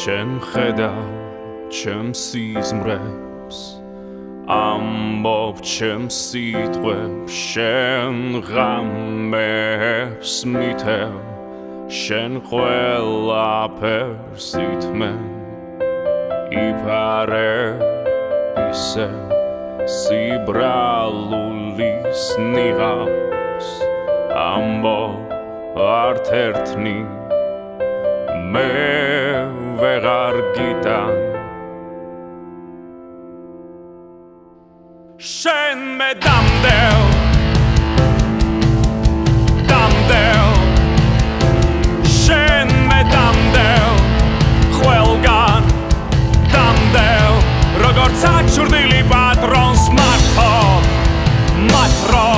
შენ ხედავ ჩემს სიზმრებს ამბობ ჩემს სიტყვებს შენ ღამებს მითევ შენ ყველაფერს ითმენ იფარე ისე სიბრალულის ნიღავს ამბობ ართ ერთნი მე ვეღარ გიტან შენ მე დამდევ დამდევ. შენ მე დამდევ ყველგან დამდევ. როგორც აჩურდილი პატრონს მართო მათრო